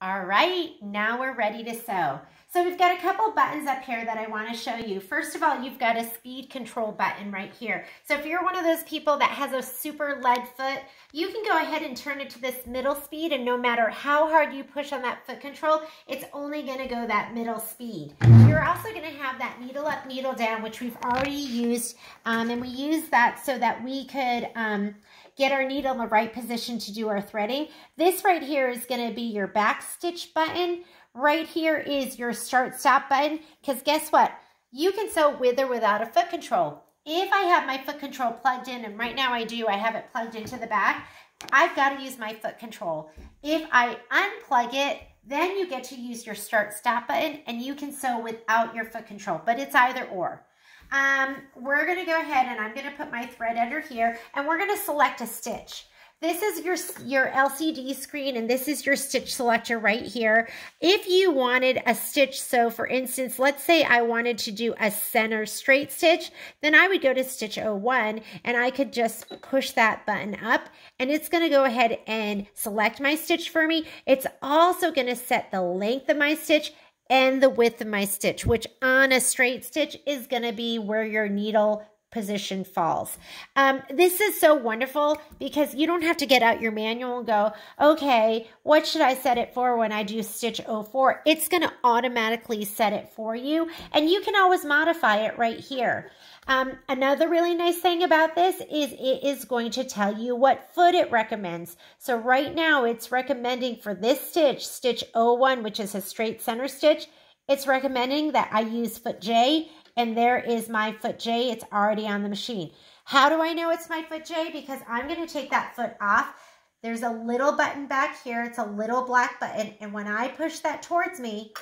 All right, now we're ready to sew. So we've got a couple buttons up here that I want to show you. First of all, you've got a speed control button right here. So if you're one of those people that has a super lead foot, you can go ahead and turn it to this middle speed and no matter how hard you push on that foot control, it's only going to go that middle speed. You're also going to have that needle up, needle down, which we've already used. Um, and we use that so that we could um, get our needle in the right position to do our threading. This right here is going to be your back stitch button. Right here is your start stop button because guess what? You can sew with or without a foot control. If I have my foot control plugged in, and right now I do, I have it plugged into the back, I've got to use my foot control. If I unplug it, then you get to use your start stop button and you can sew without your foot control, but it's either or. Um, we're going to go ahead and I'm going to put my thread under here and we're going to select a stitch. This is your, your LCD screen and this is your stitch selector right here. If you wanted a stitch, so for instance, let's say I wanted to do a center straight stitch, then I would go to stitch 01 and I could just push that button up and it's gonna go ahead and select my stitch for me. It's also gonna set the length of my stitch and the width of my stitch, which on a straight stitch is going to be where your needle position falls. Um, this is so wonderful because you don't have to get out your manual and go, okay, what should I set it for when I do stitch 04? It's going to automatically set it for you and you can always modify it right here. Um, another really nice thing about this is it is going to tell you what foot it recommends. So right now it's recommending for this stitch, stitch 01, which is a straight center stitch, it's recommending that I use foot J and there is my foot J. It's already on the machine. How do I know it's my foot J? Because I'm going to take that foot off. There's a little button back here. It's a little black button. And when I push that towards me,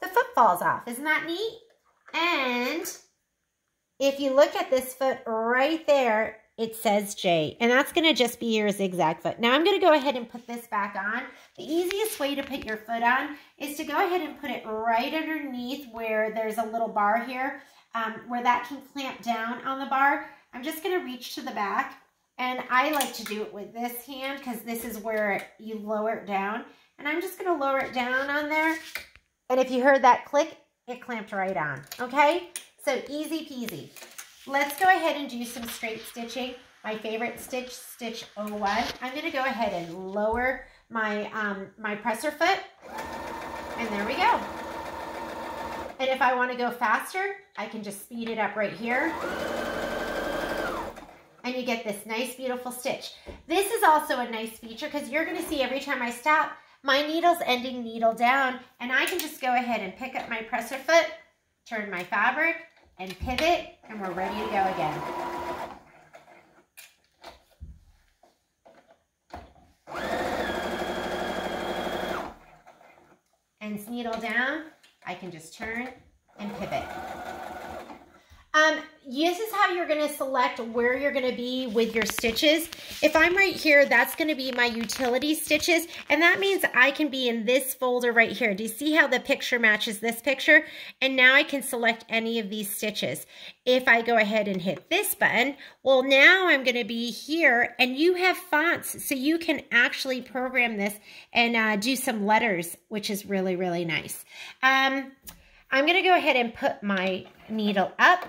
the foot falls off. Isn't that neat? And if you look at this foot right there, it says J, and that's going to just be your zigzag foot. Now I'm going to go ahead and put this back on. The easiest way to put your foot on is to go ahead and put it right underneath where there's a little bar here, um, where that can clamp down on the bar. I'm just going to reach to the back, and I like to do it with this hand because this is where you lower it down. And I'm just going to lower it down on there, and if you heard that click, it clamped right on, okay? So easy peasy. Let's go ahead and do some straight stitching. My favorite stitch, stitch 01. I'm to go ahead and lower my, um, my presser foot. And there we go. And if I want to go faster, I can just speed it up right here. And you get this nice, beautiful stitch. This is also a nice feature because you're going to see every time I stop, my needle's ending needle down. And I can just go ahead and pick up my presser foot, turn my fabric, and pivot, and we're ready to go again. And needle down, I can just turn and pivot. Um, this is how you're going to select where you're going to be with your stitches. If I'm right here, that's going to be my utility stitches. And that means I can be in this folder right here. Do you see how the picture matches this picture? And now I can select any of these stitches. If I go ahead and hit this button, well, now I'm going to be here and you have fonts. So you can actually program this and uh, do some letters, which is really, really nice. Um, I'm going to go ahead and put my needle up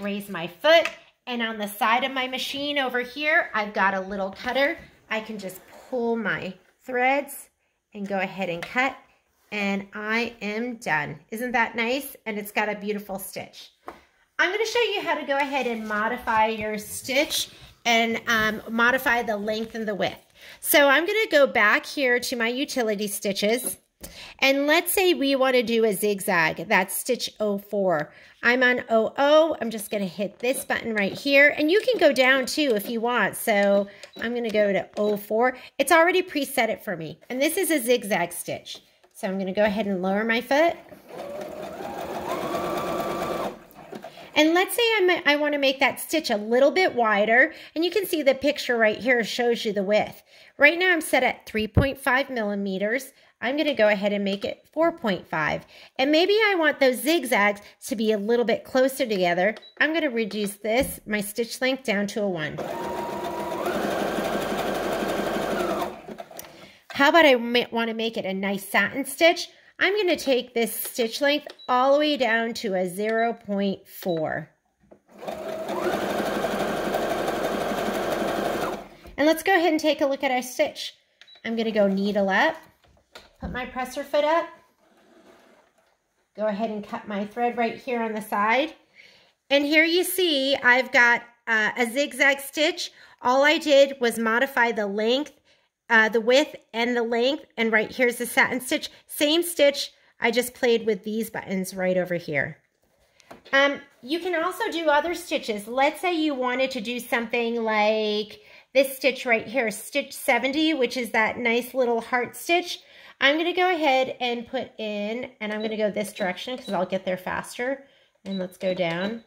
raise my foot, and on the side of my machine over here, I've got a little cutter. I can just pull my threads and go ahead and cut, and I am done. Isn't that nice? And it's got a beautiful stitch. I'm going to show you how to go ahead and modify your stitch and um, modify the length and the width. So I'm going to go back here to my utility stitches. And let's say we want to do a zigzag. That's stitch 04. I'm on 00. I'm just going to hit this button right here. And you can go down too if you want. So I'm going to go to 04. It's already preset it for me. And this is a zigzag stitch. So I'm going to go ahead and lower my foot. And let's say I'm, I want to make that stitch a little bit wider. And you can see the picture right here shows you the width. Right now I'm set at 3.5 millimeters. I'm going to go ahead and make it 4.5. And maybe I want those zigzags to be a little bit closer together. I'm going to reduce this, my stitch length, down to a 1. How about I want to make it a nice satin stitch? I'm going to take this stitch length all the way down to a 0.4. And let's go ahead and take a look at our stitch. I'm going to go needle up, put my presser foot up, go ahead and cut my thread right here on the side. And here you see I've got uh, a zigzag stitch. All I did was modify the length uh, the width and the length. And right here's the satin stitch. Same stitch. I just played with these buttons right over here. Um, you can also do other stitches. Let's say you wanted to do something like this stitch right here, stitch 70, which is that nice little heart stitch. I'm going to go ahead and put in, and I'm going to go this direction because I'll get there faster. And let's go down.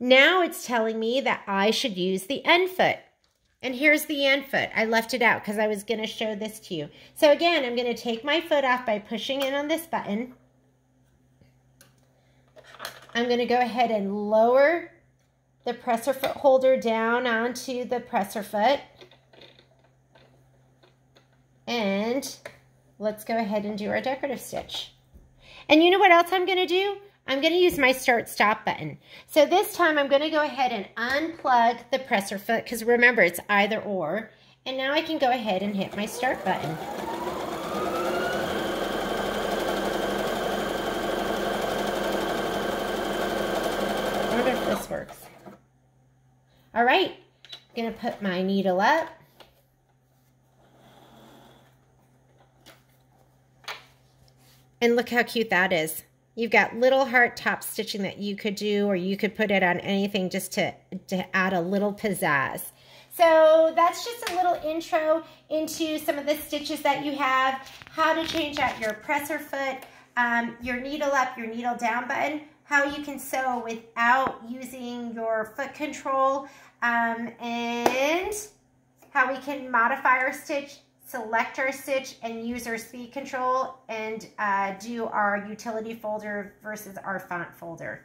Now it's telling me that I should use the N foot. And here's the N foot. I left it out because I was going to show this to you. So again, I'm going to take my foot off by pushing in on this button. I'm going to go ahead and lower the presser foot holder down onto the presser foot. And let's go ahead and do our decorative stitch. And you know what else I'm going to do? I'm going to use my start stop button. So this time I'm going to go ahead and unplug the presser foot because remember it's either or. And now I can go ahead and hit my start button. I wonder if this works. All right, I'm going to put my needle up. And look how cute that is. You've got little heart top stitching that you could do, or you could put it on anything just to, to add a little pizzazz. So that's just a little intro into some of the stitches that you have, how to change out your presser foot, um, your needle up, your needle down button, how you can sew without using your foot control, um, and how we can modify our stitch select our stitch and use our speed control and uh, do our utility folder versus our font folder.